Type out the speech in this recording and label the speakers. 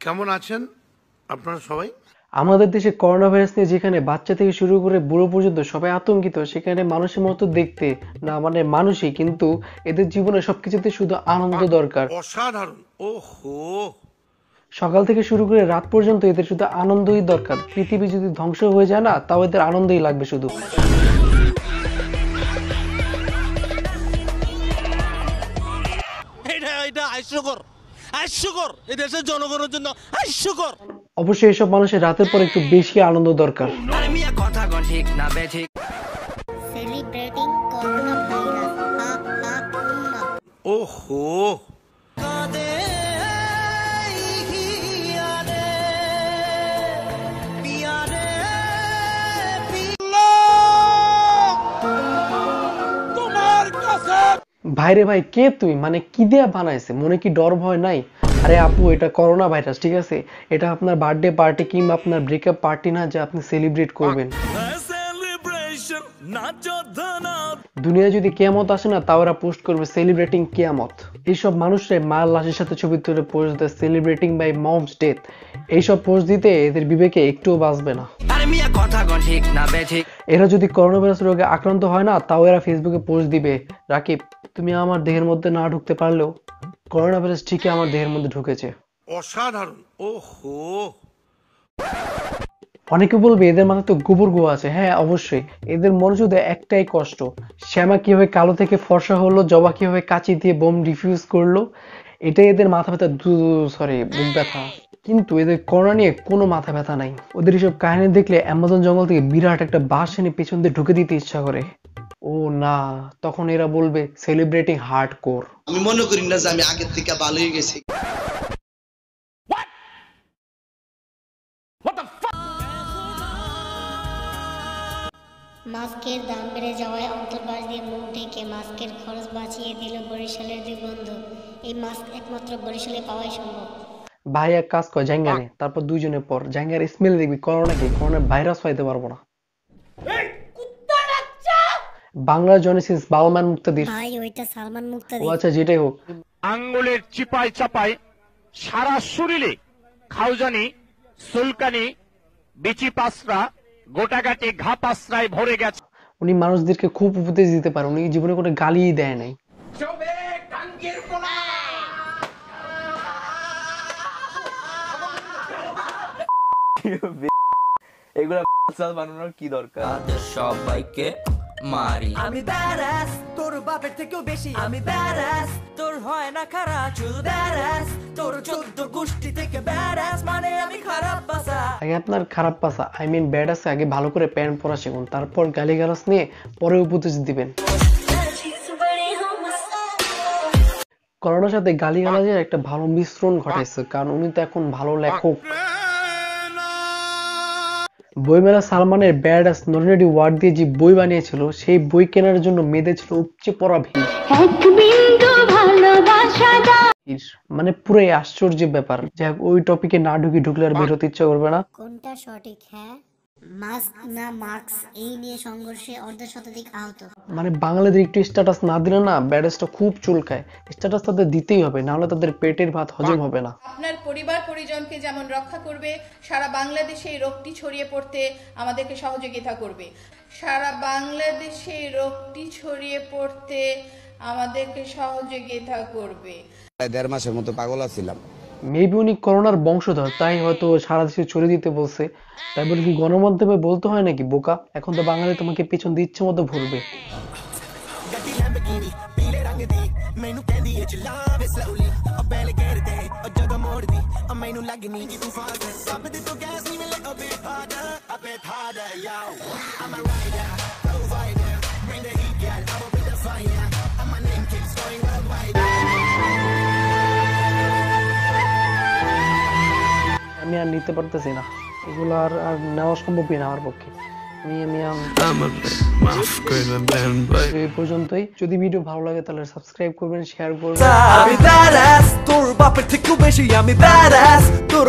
Speaker 1: কেমন আছেন আপনারা সবাই?
Speaker 2: আমাদের দেশে করোনা ভাইরাস নিয়ে যেখানে বাচ্চা থেকে শুরু করে বুড়ো পর্যন্ত সবাই আতঙ্কিত সেখানে মানুষের মতো দেখতে না মানে মানুষই কিন্তু এদের জীবনে সবকিছুতে শুধু আনন্দ দরকার।
Speaker 1: অসাধারণ। ওহো।
Speaker 2: সকাল থেকে শুরু করে রাত পর্যন্ত এদের শুধু আনন্দই দরকার। পৃথিবী যদি ধ্বংস হয়ে যায় না তাও এদের আনন্দই লাগবে শুধু।
Speaker 3: এটা এটা হাস্যকর হাস্যকর এই দেশের জনগণের জন্য হাস্যকর
Speaker 2: অবশ্যই এসব মানুষের রাতের পর একটু বেশি আনন্দ দরকার।
Speaker 3: আরে মিয়া কথা কন ঠিক না বে ঠিক।
Speaker 4: Corona virus.
Speaker 1: ওহো।
Speaker 2: ভাইরে ভাই, কে তুই? মানে কি দেয়া বানাইছে? মনে কি ডর ভয় নাই? আরে আপু, এটা করোনা ভাইরাস, ঠিক আছে? এটা আপনার বার্থডে পার্টি কিংবা আপনার ব্রেকআপ পার্টি না যে আপনি সেলিব্রেট করবেন। দুনিয়ায় যদি কেয়ামত আসে না তাও ওরা পোস্ট করবে সেলিব্রেটিং কেয়ামত। এইসব মানুষরাই মার লাশের সাথে ছবি তুলে পোস্ট দেয় সেলিব্রেটিং বাই মমস ডেথ এইসব পোস্ট দিতে এদের বিবেকে একটুও বাঁচবে না। এরা যদি করোনা ভাইরাস রোগে আক্রান্ত হয় না তাও এরা ফেসবুকে পোস্ট দিবে। রাকিব তুমি আমার দেহের মধ্যে না ঢুকতে পারলেও করোনা ভাইরাস ঠিকই আমার দেহের মধ্যে ঢুকেছে।
Speaker 1: অসাধারণ ওহো।
Speaker 2: অনেকে বলবে এদের মাথায় তো গোবর গোয়া আছে। হ্যাঁ অবশ্যই। এদের মনোযোগে একটাই কষ্ট। শ্যামা কীভাবে কালো থেকে ফর্সা হলো, জবা কীভাবে কাচি দিয়ে বোম ডিফিউজ করল, এটাই এদের মাথা ব্যথা। দু সরি বুক ব্যথা। কিন্তু এদের করোনা নিয়ে কোনো মাথা ব্যথা নাই। ওদের এসব কাহিনী দেখলে অ্যামাজন জঙ্গল থেকে বিরাট একটা বাস এনে পেছন দিয়ে ঢুকে দিতে ইচ্ছা করে। ও না, তখন এরা বলবে সেলিব্রেটিং হার্ড কোর
Speaker 5: আমি মনে করি না যে আমি আগের থেকে ভালো হয়ে গেছি।
Speaker 4: মাস্কের দাম বেড়ে যাওয়ায় অন্তর্বাস দিয়ে মুখ ঢেকে মাস্কের খরচ বাঁচিয়ে দিল বরিশালের দুই বন্ধু। এই মাস্ক একমাত্র বরিশালে পাওয়াই সম্ভব।
Speaker 2: ভাই এক কাজ কর জাঙ্গানে তারপর দুইজনের পর। জাঙ্গার স্মেল দেখবি করোনা কি করোনা ভাইরাস পাইতে পারব না। বাংলার জনসিস বালমান মুক্তাদির।
Speaker 4: ভাই ওইটা সালমান
Speaker 2: ও আচ্ছা যেটাই হোক।
Speaker 6: আঙ্গুলের চিপায় চাপায় সারা শরীরে খাউজানি সুলকানি বিচি পাসরা গোটাগাটি ঘা পাসরায় ভরে গেছে।
Speaker 2: উনি মানুষদেরকে খুব উপদেশ দিতে পারে উনি জীবনে কোনো গালিই দেয় নাই।
Speaker 7: এগুলা বানানোর কি দরকার?
Speaker 3: সবাইকে মারি। আমি ব্যারাস তোর বাপের থেকেও বেশি। আমি ব্যারাস তোর হয় না খারাপ। চুল ব্যারাস তোর চোদ্দ গোষ্ঠী থেকে
Speaker 2: আগে আপনার খারাপ পাসা আই মিন ব্যাড আছে আগে ভালো করে প্যান্ট পরা শিখুন তারপর গালিগালাজ নিয়ে পরে উপদেশ দিবেন। করোনার সাথে গালিগালাজের একটা ভালো মিশ্রণ ঘটাইছে কারণ উনি তো এখন ভালো লেখক। বইমেলা সালমানের ব্যাড আস নরিনারি ওয়ার্ড দিয়ে যে বই বানিয়েছিল সেই বই কেনার জন্য মেয়েদের ছিল উপচে পড়া ভিড়। ইস, মানে পুরোই আশ্চর্যের ব্যাপার। যাই হোক, ওই টপিকে না ঢুকি ঢুকলে আর বেরোতে ইচ্ছা করবে না।
Speaker 4: কোনটা সঠিক হ্যাঁ? মাস্ক না এই নিয়ে সংঘর্ষে অর্ধ শতাধিক আহত।
Speaker 2: মানে বাঙালিদের একটু স্ট্যাটাস না দিলে না ব্যাডেসটা খুব চুলকায়। স্ট্যাটাস তাদের দিতেই হবে নাহলে তাদের পেটের ভাত হজম হবে না।
Speaker 8: আপনার পরিবার পরিজনকে যেমন রক্ষা করবে সারা বাংলাদেশে এই রোগটি ছড়িয়ে পড়তে আমাদেরকে সহযোগিতা করবে। সারা বাংলাদেশে এই রোগটি ছড়িয়ে পড়তে আমাদেরকে সহযোগিতা করবে।
Speaker 9: দেড় মাসের মতো পাগল আছিলাম।
Speaker 2: মেবি উনি করোনার বংশধর তাই হয়তো সারা দেশে ছড়িয়ে দিতে বলছে। তাই বলে কি গণমাধ্যমে বলতে হয় নাকি বোকা? এখন তো বাঙালি তোমাকে পেছন দিয়ে ইচ্ছে মতো ভরবে আমি আর নিতে পারতেছি না। এগুলো আর আর নেওয়া সম্ভবই না আমার পক্ষে। এই পর্যন্তই। যদি ভিডিও ভালো লাগে তাহলে সাবস্ক্রাইব করবেন শেয়ার করবেন।
Speaker 3: আমি তোর বাপের থেকেও বেশি আমি তোর